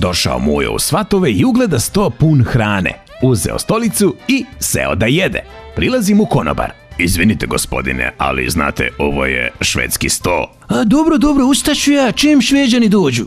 Došao mu je u svatove i ugleda sto pun hrane. Uzeo stolicu i seo da jede. Prilazi mu konobar. Izvinite gospodine, ali znate, ovo je švedski sto. A dobro, dobro, ustaću ja, čim šveđani dođu.